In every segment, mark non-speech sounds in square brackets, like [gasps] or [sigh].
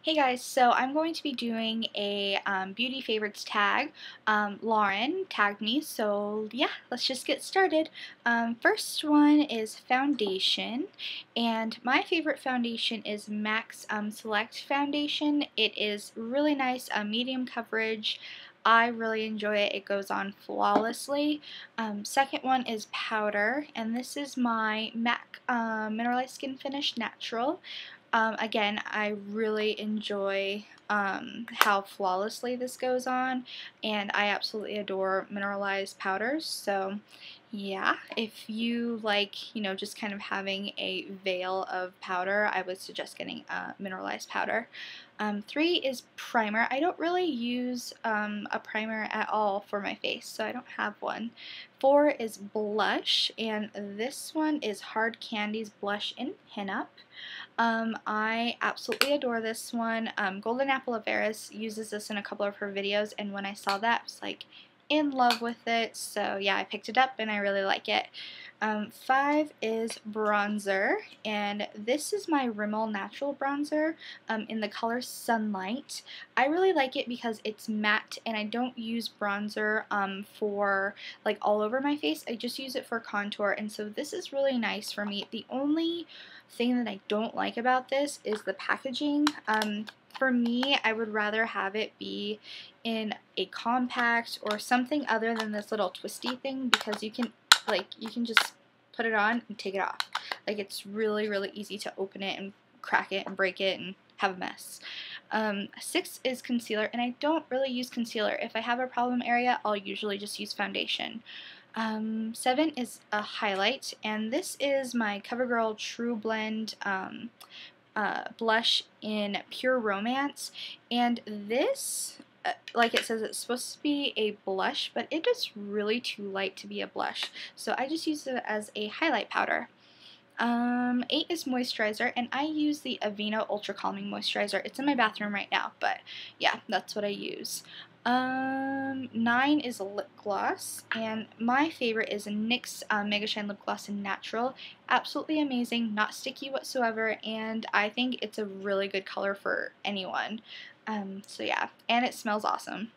Hey guys, so I'm going to be doing a um, beauty favorites tag. Um, Lauren tagged me, so yeah, let's just get started. Um, first one is foundation, and my favorite foundation is MAC's um, Select Foundation. It is really nice, uh, medium coverage. I really enjoy it. It goes on flawlessly. Um, second one is powder, and this is my MAC uh, Mineralized Skin Finish Natural. Um, again, I really enjoy um, how flawlessly this goes on, and I absolutely adore mineralized powders. So, yeah, if you like, you know, just kind of having a veil of powder, I would suggest getting a mineralized powder. Um, three is primer. I don't really use um, a primer at all for my face, so I don't have one. Four is blush, and this one is Hard Candy's Blush in Pinup. Um, I absolutely adore this one. Um, Golden Apple of Eris uses this in a couple of her videos, and when I saw that, I was like in love with it. So yeah, I picked it up, and I really like it. Um, five is bronzer, and this is my Rimmel Natural Bronzer um, in the color Sunlight. I really like it because it's matte, and I don't use bronzer um, for like all over my face. I just use it for contour, and so this is really nice for me. The only thing that I don't like about this is the packaging. Um, for me, I would rather have it be in a compact or something other than this little twisty thing because you can like you can just put it on and take it off. Like it's really really easy to open it and crack it and break it and have a mess. Um, six is concealer, and I don't really use concealer. If I have a problem area, I'll usually just use foundation. Um, seven is a highlight, and this is my CoverGirl True Blend um, uh, blush in Pure Romance, and this, like it says, it's supposed to be a blush, but it is really too light to be a blush, so I just use it as a highlight powder. Um, eight is moisturizer, and I use the Aveeno Ultra Calming Moisturizer. It's in my bathroom right now, but yeah, that's what I use. Um, nine is a lip gloss, and my favorite is a NYX um, Mega Shine Lip Gloss in Natural. Absolutely amazing, not sticky whatsoever, and I think it's a really good color for anyone. Um, so yeah, and it smells awesome.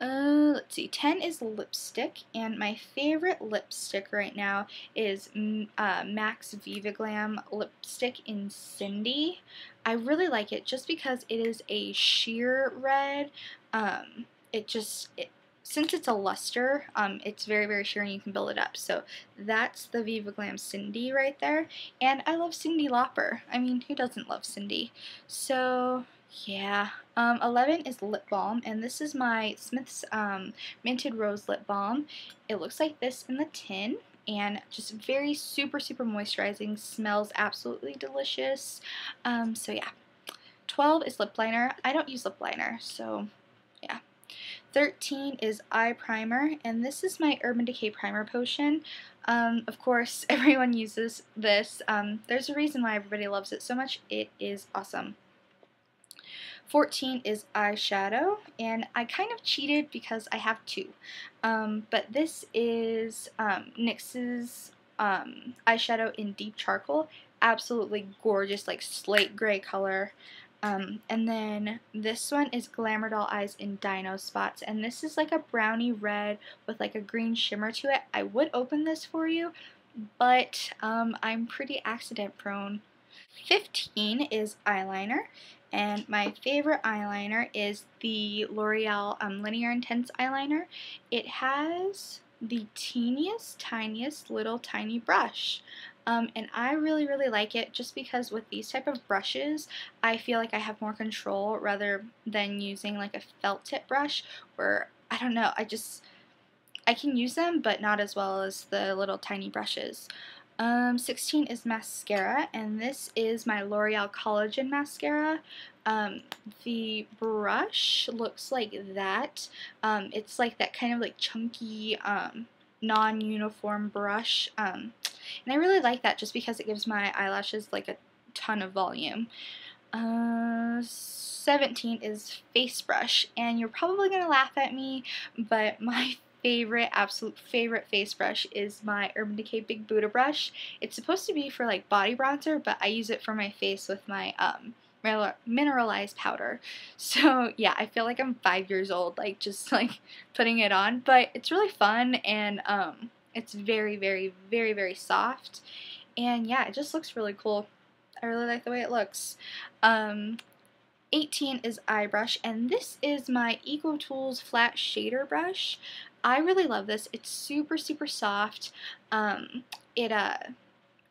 Uh, let's see, 10 is lipstick, and my favorite lipstick right now is uh, MAC's Viva Glam lipstick in Cyndi. I really like it just because it is a sheer red. Um, it just, it, since it's a luster, um, it's very, very sheer and you can build it up. So that's the Viva Glam Cyndi right there. And I love Cyndi Lauper. I mean, who doesn't love Cyndi? So yeah. Um, 11 is lip balm, and this is my Smith's um, Minted Rose Lip Balm. It looks like this in the tin, and just very super, super moisturizing. Smells absolutely delicious. Um, so yeah. 12 is lip liner. I don't use lip liner, so yeah. 13 is eye primer, and this is my Urban Decay Primer Potion. Um, of course, [laughs] everyone uses this. Um, there's a reason why everybody loves it so much. It is awesome. 14 is eyeshadow, and I kind of cheated because I have two. Um, but this is um, NYX's um, eyeshadow in Deep Charcoal. Absolutely gorgeous, like slate gray color. Um, and then this one is Glamour Doll Eyes in Dino Spots, and this is like a brownie red with like a green shimmer to it. I would open this for you, but um, I'm pretty accident prone. 15 is eyeliner, and my favorite eyeliner is the L'Oreal um, Lineur Intense eyeliner. It has the teeniest, tiniest little tiny brush. Um, and I really, really like it just because with these type of brushes, I feel like I have more control rather than using like a felt tip brush where, I don't know, I just, I can use them, but not as well as the little tiny brushes. Um, 16 is mascara, and this is my L'Oreal Collagen Mascara. Um, the brush looks like that. Um, it's like that kind of like chunky, um, non-uniform brush. Um, and I really like that just because it gives my eyelashes like a ton of volume. Uh, 17 is face brush, and you're probably going to laugh at me, but [laughs] my favorite, absolute favorite face brush is my Urban Decay Big Buddha brush. It's supposed to be for like body bronzer, but I use it for my face with my um, mineralized powder. [laughs] So yeah, I feel like I'm five years old, like just [laughs] like putting it on. But it's really fun and um, it's very, very, very, very soft. And yeah, it just looks really cool. I really like the way it looks. Um, 18 is eye brush, and this is my EcoTools flat shader brush. I really love this. It's super, super soft. Um, it uh,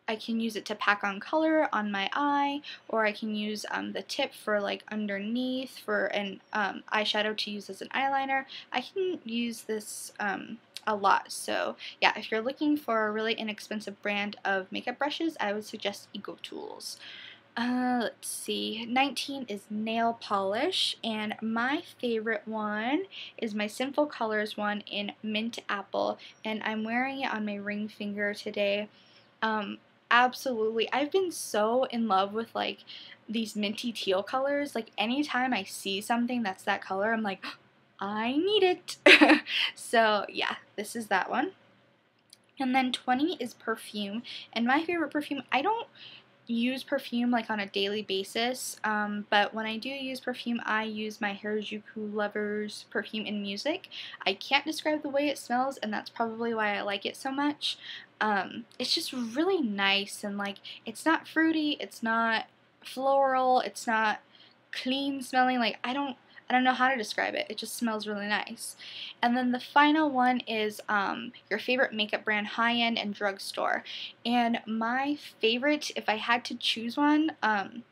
I can use it to pack on color on my eye, or I can use um, the tip for like underneath for an um, eyeshadow to use as an eyeliner. I can use this um, a lot. So yeah, if you're looking for a really inexpensive brand of makeup brushes, I would suggest EcoTools. Uh, let's see. 19 is nail polish, and my favorite one is my Sinful Colors one in Mint Apple, and I'm wearing it on my ring finger today. Um, absolutely. I've been so in love with like these minty teal colors. Like anytime I see something that's that color, I'm like, [gasps] I need it. [laughs] so yeah, this is that one. And then 20 is perfume. And my favorite perfume, I don't use perfume like on a daily basis, um, but when I do use perfume, I use my Harajuku Lovers perfume in music. I can't describe the way it smells, and that's probably why I like it so much. Um, it's just really nice, and like it's not fruity, it's not floral, it's not clean smelling. Like I don't I don't know how to describe it. It just smells really nice. And then the final one is um, your favorite makeup brand, high-end and drugstore. And my favorite, if I had to choose one, um,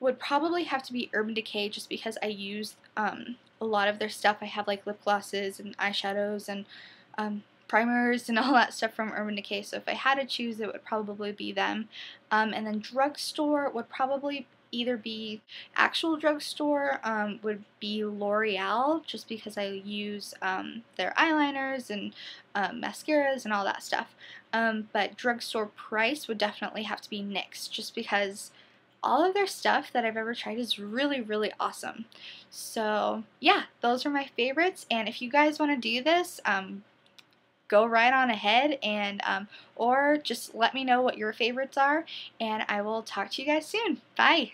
would probably have to be Urban Decay just because I use um, a lot of their stuff. I have like lip glosses and eyeshadows and um, primers and [laughs] all that stuff from Urban Decay. So if I had to choose, it would probably be them. Um, and then drugstore would probably either be actual drugstore, um, would be L'Oreal, just because I use um, their eyeliners and um, mascaras and all that stuff. Um, but drugstore price would definitely have to be NYX, just because all of their stuff that I've ever tried is really, really awesome. So yeah, those are my favorites. And if you guys want to do this, um, go right on ahead and um, or just let me know what your favorites are and I will talk to you guys soon. Bye.